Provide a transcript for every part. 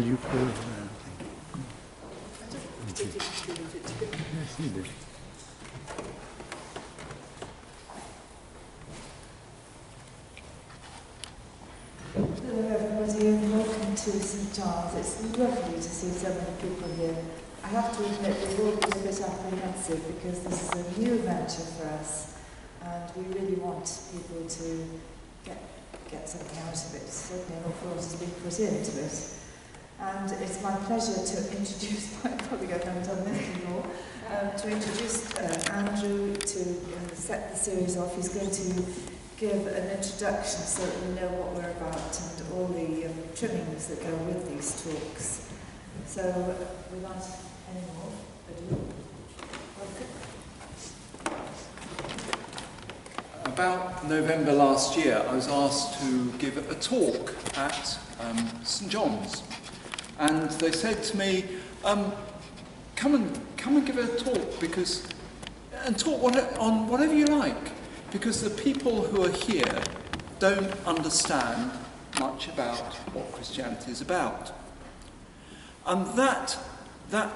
you it there. Yes, you. Hello everybody and welcome to St Giles. It's lovely to see so many people here. I have to admit we're all a bit apprehensive because this is a new venture for us and we really want people to get, get something out of it. Certainly an awful lot has been put into it. And it's my pleasure to introduce, my colleague I haven't done this before, um, to introduce uh, Andrew to uh, set the series off. He's going to give an introduction so that we know what we're about and all the um, trimmings that go with these talks. So, without any more ado, welcome. About November last year, I was asked to give a talk at um, St John's, and they said to me, um, "Come and come and give a talk because and talk what, on whatever you like, because the people who are here don't understand much about what Christianity is about." And that that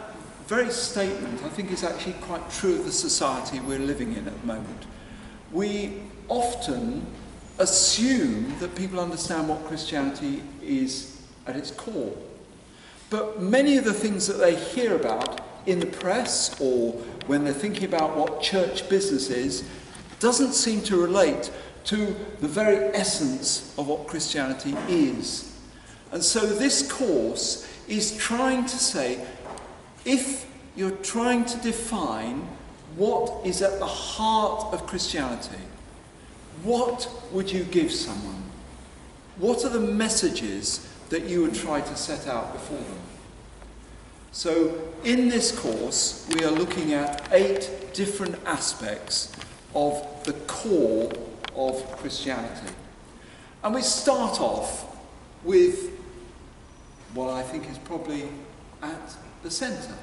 very statement, I think, is actually quite true of the society we're living in at the moment we often assume that people understand what Christianity is at its core. But many of the things that they hear about in the press or when they're thinking about what church business is doesn't seem to relate to the very essence of what Christianity is. And so this course is trying to say if you're trying to define what is at the heart of Christianity? What would you give someone? What are the messages that you would try to set out before them? So, in this course, we are looking at eight different aspects of the core of Christianity. And we start off with what I think is probably at the centre.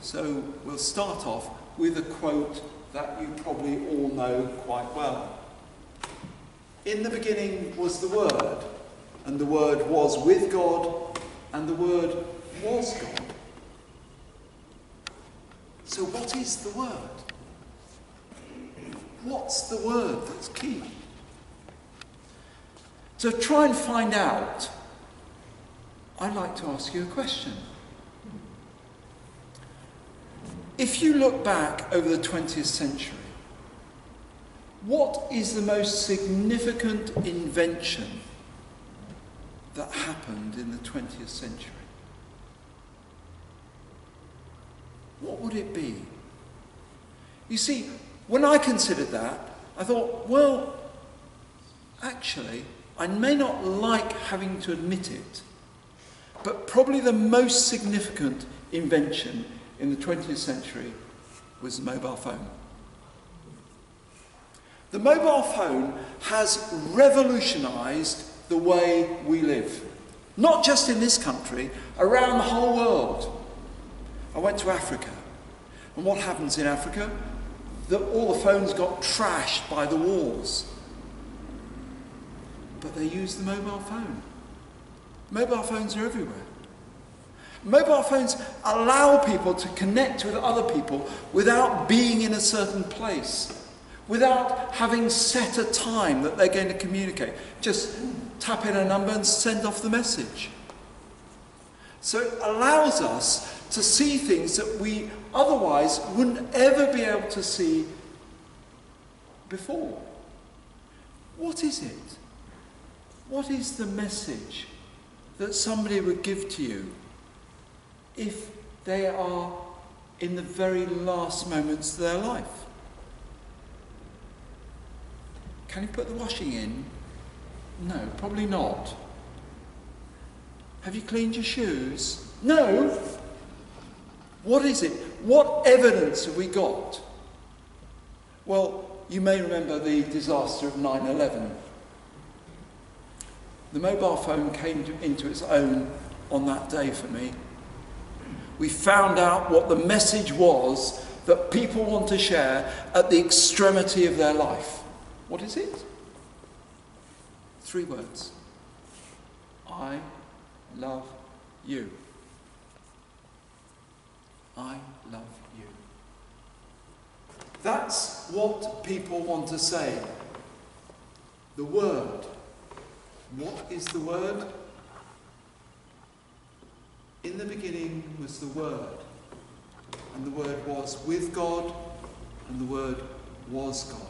So, we'll start off with a quote that you probably all know quite well. In the beginning was the Word, and the Word was with God, and the Word was God. So, what is the Word? What's the Word that's key? To try and find out, I'd like to ask you a question. If you look back over the 20th century, what is the most significant invention that happened in the 20th century? What would it be? You see, when I considered that, I thought, well, actually, I may not like having to admit it, but probably the most significant invention in the 20th century was the mobile phone. The mobile phone has revolutionized the way we live. Not just in this country, around the whole world. I went to Africa. And what happens in Africa? That all the phones got trashed by the wars. But they use the mobile phone. Mobile phones are everywhere. Mobile phones allow people to connect with other people without being in a certain place, without having set a time that they're going to communicate. Just tap in a number and send off the message. So it allows us to see things that we otherwise wouldn't ever be able to see before. What is it? What is the message that somebody would give to you if they are in the very last moments of their life? Can you put the washing in? No, probably not. Have you cleaned your shoes? No. What is it? What evidence have we got? Well, you may remember the disaster of 9 11. The mobile phone came to, into its own on that day for me. We found out what the message was that people want to share at the extremity of their life. What is it? Three words I love you. I love you. That's what people want to say. The Word. What is the Word? In the beginning was the Word, and the Word was with God, and the Word was God.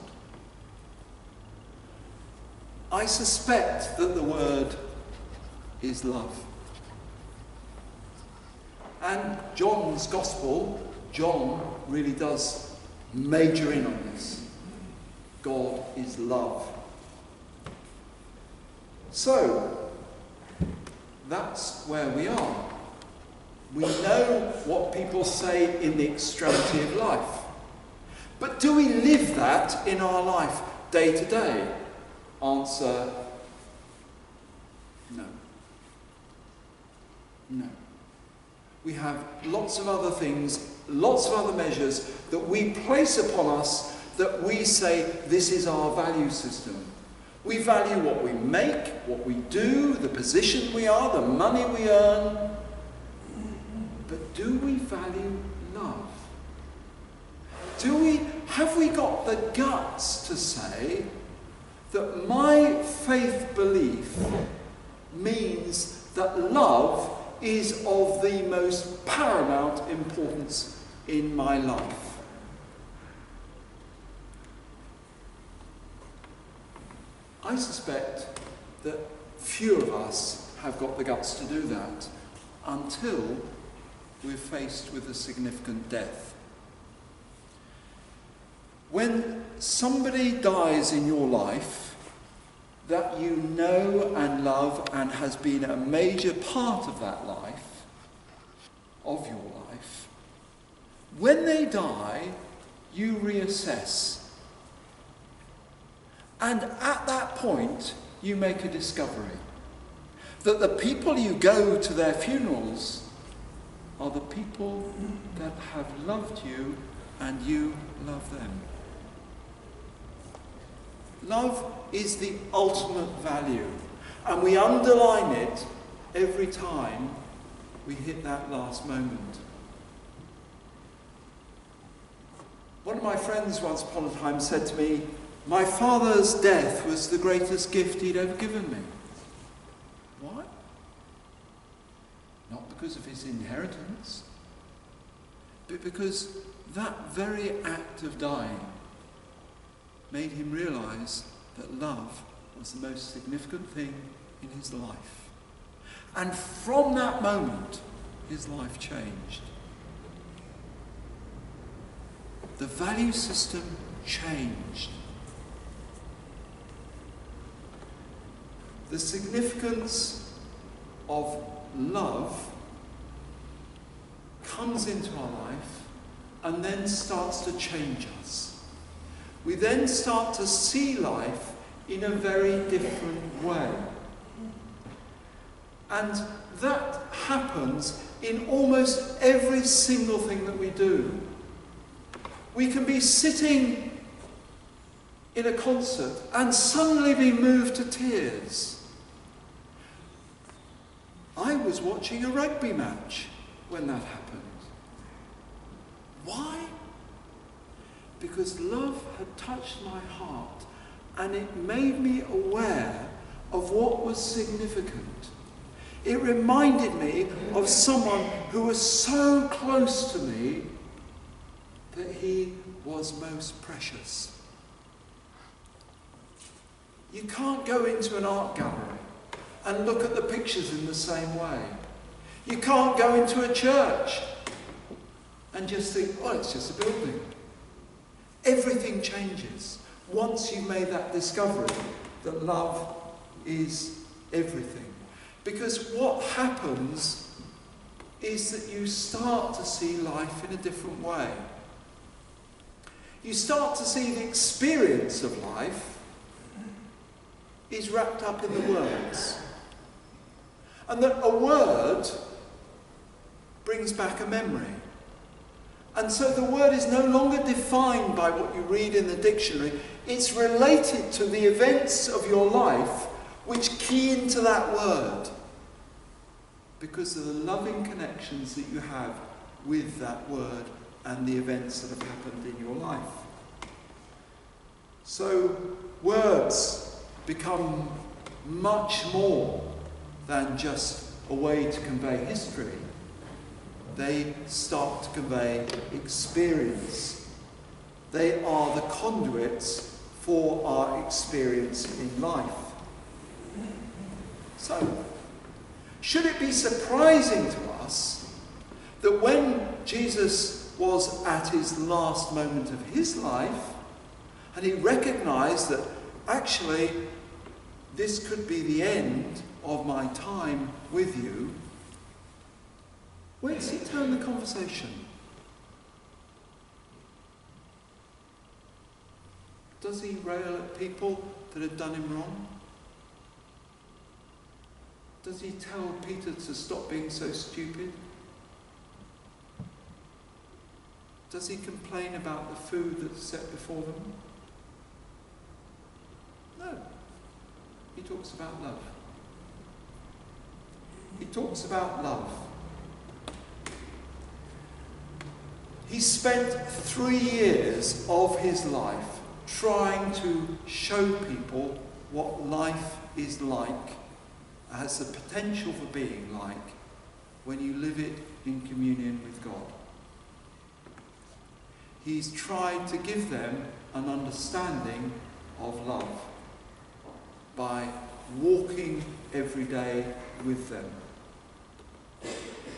I suspect that the Word is love. And John's Gospel, John really does major in on this. God is love. So, that's where we are. We know what people say in the extremity of life. But do we live that in our life day to day? Answer no. No. We have lots of other things, lots of other measures that we place upon us that we say this is our value system. We value what we make, what we do, the position we are, the money we earn. But do we value love? Do we, have we got the guts to say that my faith belief means that love is of the most paramount importance in my life? I suspect that few of us have got the guts to do that until we're faced with a significant death. When somebody dies in your life that you know and love and has been a major part of that life, of your life, when they die, you reassess. And at that point, you make a discovery that the people you go to their funerals are the people that have loved you and you love them. Love is the ultimate value, and we underline it every time we hit that last moment. One of my friends once upon a time said to me, My father's death was the greatest gift he'd ever given me. Why? Not because of his inheritance, but because that very act of dying made him realize that love was the most significant thing in his life. And from that moment, his life changed. The value system changed. The significance of love comes into our life and then starts to change us. We then start to see life in a very different way. And that happens in almost every single thing that we do. We can be sitting in a concert and suddenly be moved to tears. I was watching a rugby match when that happened. Why? Because love had touched my heart and it made me aware of what was significant. It reminded me of someone who was so close to me that he was most precious. You can't go into an art gallery and look at the pictures in the same way. You can't go into a church and just think, oh, it's just a building. Everything changes once you've made that discovery that love is everything. Because what happens is that you start to see life in a different way. You start to see the experience of life is wrapped up in the words. And that a word brings back a memory. And so the word is no longer defined by what you read in the dictionary. It's related to the events of your life which key into that word. because of the loving connections that you have with that word and the events that have happened in your life. So, words become much more than just a way to convey history. They start to convey experience. They are the conduits for our experience in life. So, should it be surprising to us that when Jesus was at his last moment of his life, and he recognized that actually this could be the end of my time with you, where does he turn the conversation? Does he rail at people that have done him wrong? Does he tell Peter to stop being so stupid? Does he complain about the food that's set before them? No. He talks about love. He talks about love. He spent three years of his life trying to show people what life is like, has the potential for being like, when you live it in communion with God. He's tried to give them an understanding of love by walking every day with them.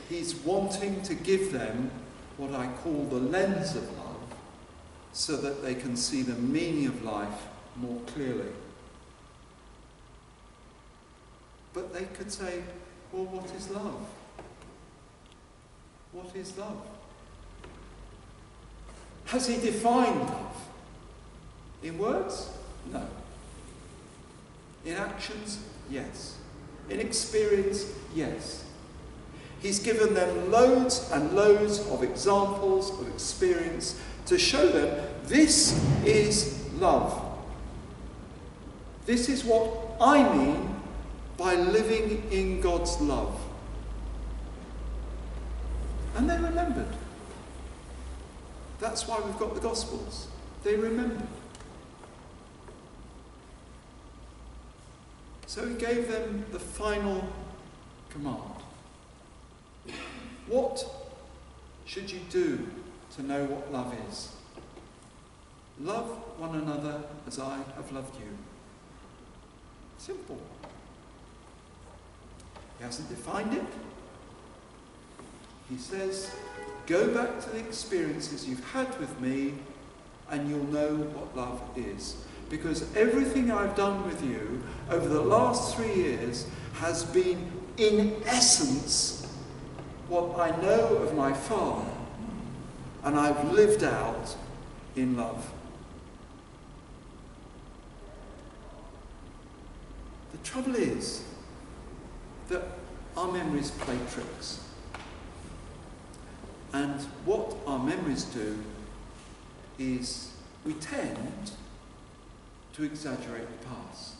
He's wanting to give them what I call the lens of love so that they can see the meaning of life more clearly. But they could say, well, what is love? What is love? Has he defined love? In words? No. In actions? Yes. In experience? Yes. He's given them loads and loads of examples of experience to show them this is love. This is what I mean by living in God's love. And they remembered. That's why we've got the Gospels. They remembered. So he gave them the final command. What should you do to know what love is? Love one another as I have loved you. Simple. He hasn't defined it. He says, go back to the experiences you've had with me and you'll know what love is. Because everything I've done with you over the last three years has been, in essence, what I know of my Father, and I've lived out in love. The trouble is that our memories play tricks. And what our memories do is we tend to exaggerate the past.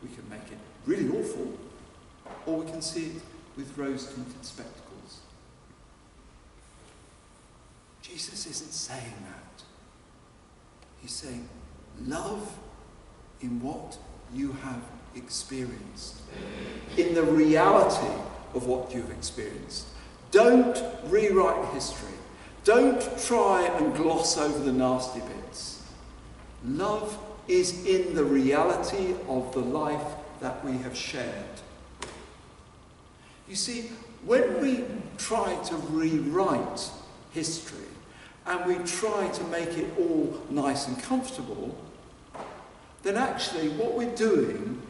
We can make it really awful, or we can see it with rose tinted spectacles. Jesus isn't saying that. He's saying, love in what you have experienced, in the reality of what you've experienced. Don't rewrite history. Don't try and gloss over the nasty bits. Love is in the reality of the life that we have shared. You see, when we try to rewrite history and we try to make it all nice and comfortable, then actually what we're doing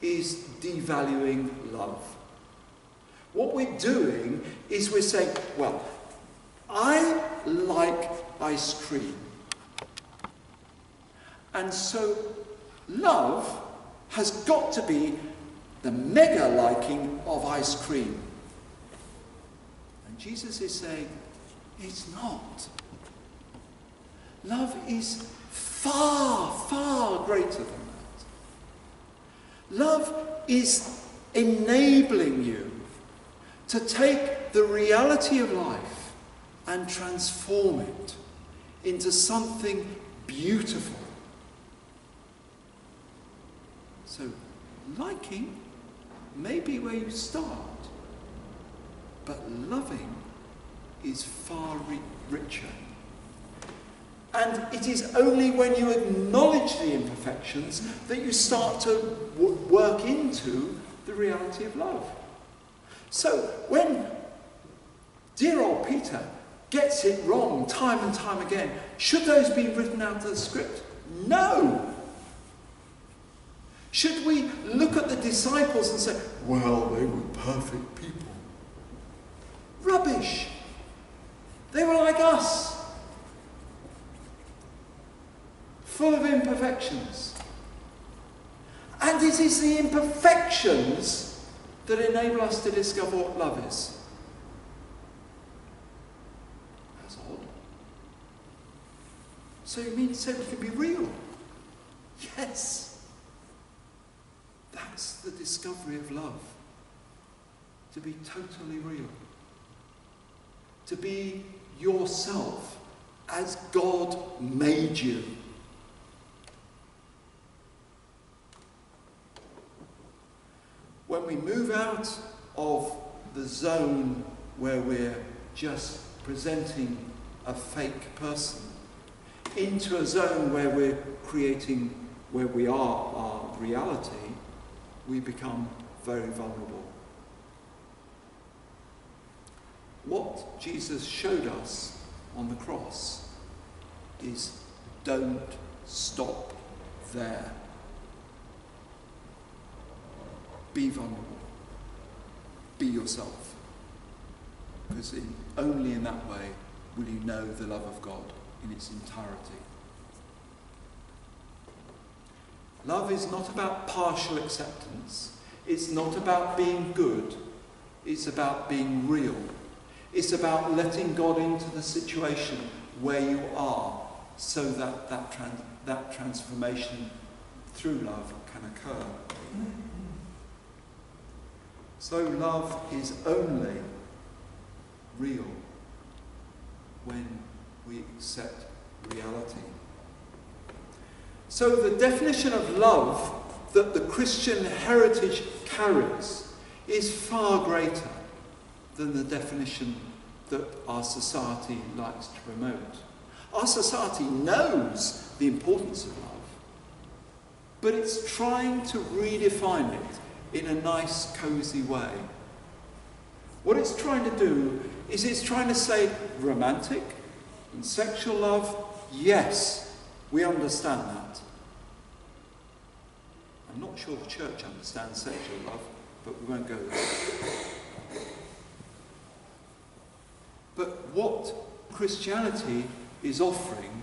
is devaluing love. What we're doing is we're saying, well, I like ice cream. And so love has got to be the mega liking of ice cream. And Jesus is saying, it's not. Love is far, far greater than that. Love is enabling you to take the reality of life and transform it into something beautiful. So, liking may be where you start, but loving is far ri- richer. And it is only when you acknowledge the imperfections that you start to work into the reality of love. So when dear old Peter gets it wrong time and time again, should those be written out of the script? No! Should we look at the disciples and say, well, they were perfect people? Rubbish! They were like us, full of imperfections. And it is the imperfections that enable us to discover what love is. That's odd. So you mean to say we can be real? Yes. That's the discovery of love. To be totally real. To be yourself as God made you. When we move out of the zone where we're just presenting a fake person into a zone where we're creating where we are our reality, we become very vulnerable. What Jesus showed us on the cross is don't stop there. Be vulnerable. Be yourself. Because in, only in that way will you know the love of God in its entirety. Love is not about partial acceptance. It's not about being good. It's about being real. It's about letting God into the situation where you are so that that, trans- that transformation through love can occur. So love is only real when we accept reality. So the definition of love that the Christian heritage carries is far greater than the definition that our society likes to promote. Our society knows the importance of love, but it's trying to redefine it in a nice, cosy way. What it's trying to do is it's trying to say romantic and sexual love, yes, we understand that. I'm not sure the church understands sexual love, but we won't go there. But what Christianity is offering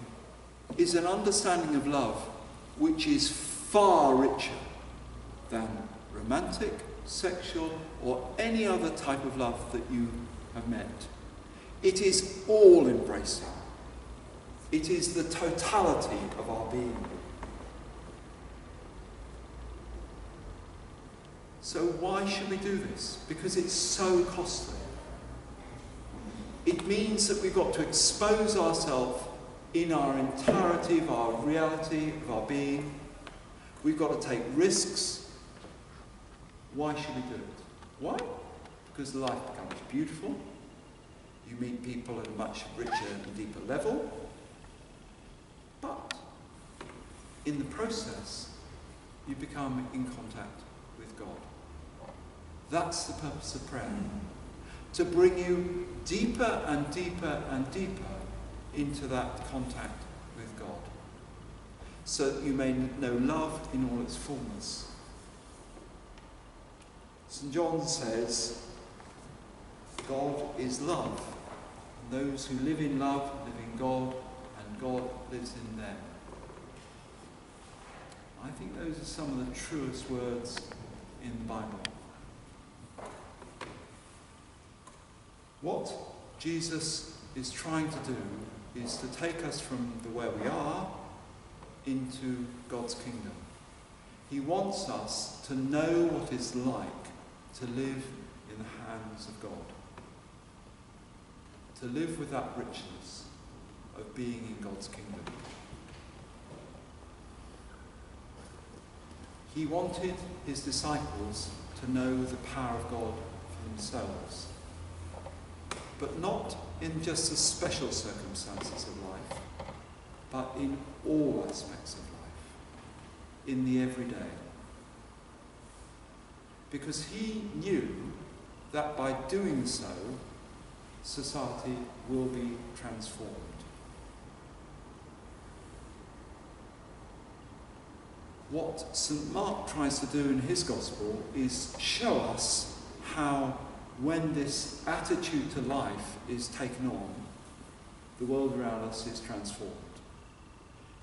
is an understanding of love which is far richer than romantic, sexual, or any other type of love that you have met. It is all embracing. It is the totality of our being. So, why should we do this? Because it's so costly. It means that we've got to expose ourselves in our entirety of our reality, of our being. We've got to take risks. Why should we do it? Why? Because life becomes beautiful. You meet people at a much richer and deeper level. But in the process, you become in contact with God. That's the purpose of prayer. To bring you deeper and deeper and deeper into that contact with God. So that you may know love in all its fullness. St. John says, God is love. And those who live in love live in God, and God lives in them. I think those are some of the truest words in the Bible. What Jesus is trying to do is to take us from the where we are into God's kingdom. He wants us to know what it's like to live in the hands of God. To live with that richness of being in God's kingdom. He wanted his disciples to know the power of God for themselves, but not in just the special circumstances of life, but in all aspects of life, in the everyday. Because he knew that by doing so, society will be transformed. What St. Mark tries to do in his Gospel is show us how, when this attitude to life is taken on, the world around us is transformed.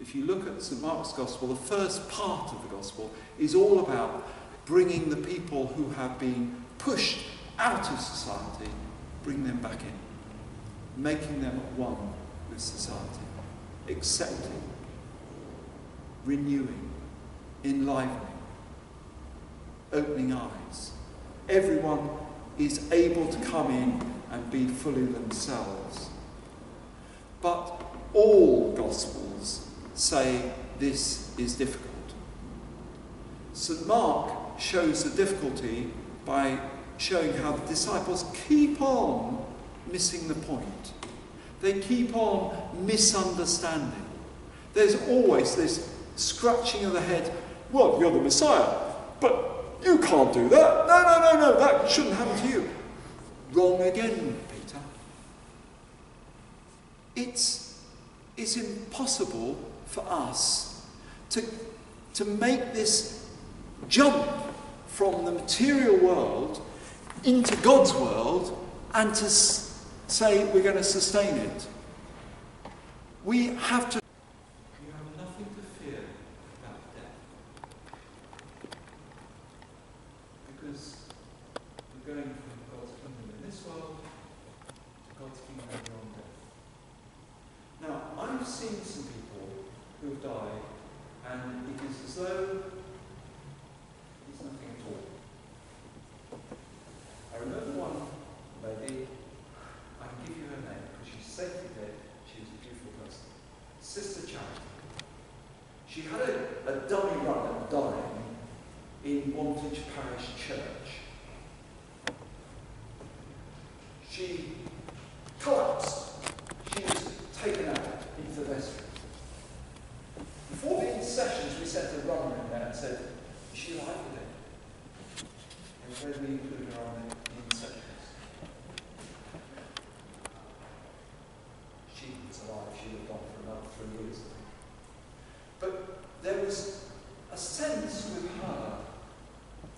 If you look at St. Mark's Gospel, the first part of the Gospel is all about bringing the people who have been pushed out of society, bring them back in, making them one with society, accepting, renewing, enlivening, opening eyes. Everyone is able to come in and be fully themselves. But all Gospels say this is difficult. St. Mark shows the difficulty by showing how the disciples keep on missing the point. They keep on misunderstanding. There's always this scratching of the head well, you're the Messiah, but you can't do that. No, no, no, no, that shouldn't happen to you. Wrong again, Peter. It's, it's impossible for us to, to make this jump from the material world into God's world and to say we're going to sustain it. We have to. You have nothing to fear about death. Because we're going from God's kingdom in this world to God's kingdom beyond death. Now, I've seen some people who have died, and it is as though it's nothing at all. I remember one lady, I can give you her name because she's safely dead, she was a beautiful person. Sister Charity. She had a, a dummy run at dying in Wantage Parish Church. She collapsed. She was taken out into the vestry. Before the sessions, we sent a runner in there and said, Is she alive today? And then we included her on the, the sessions. She was alive, she lived on for another three years. But there was a sense with her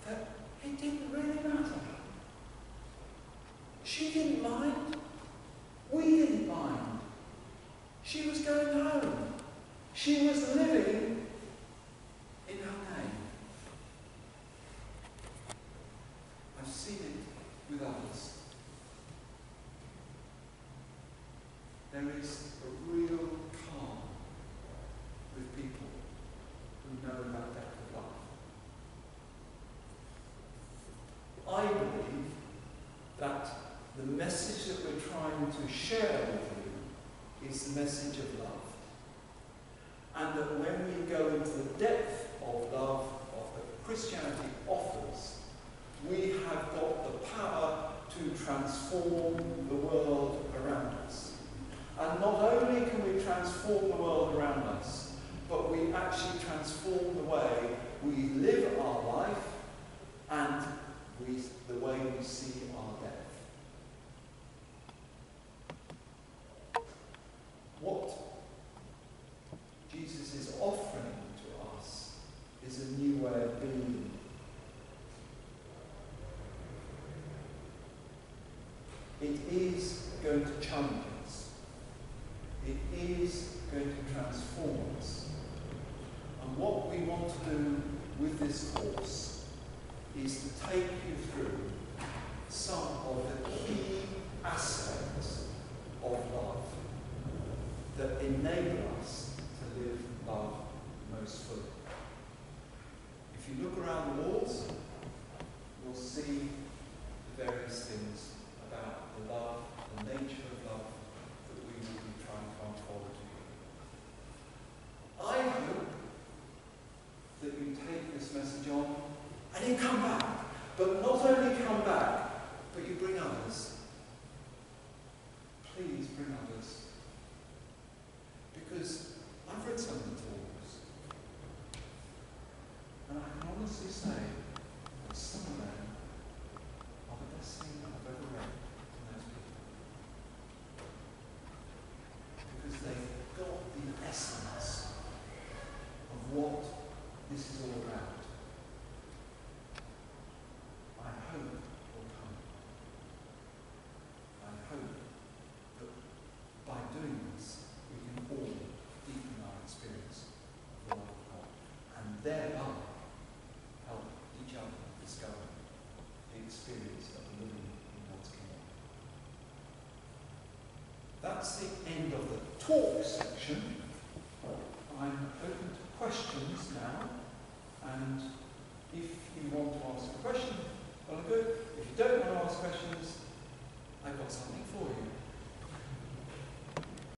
that it didn't really matter. She didn't mind. We didn't mind. She was going home. She was living in her name. I've seen it with others. There is a real calm with people who know about death of life. I believe that the message that we're trying to share with you is the message of love. And that when we go into the depth of love of that Christianity offers, we have got the power to transform the world around us. And not only can we transform the world around us, but we actually transform the way we live our life and we, the way we see our death. What Jesus is offering to us is a new way of being. It is going to challenge us. It is going to transform us. And what we want to do with this course is to take you through some of the key aspects of love that enable us to live love most fully. If you look around the walls, you'll see that's the end of the talk section. I'm open to questions now, and if you want to ask a question, well, good. If you don't want to ask a question,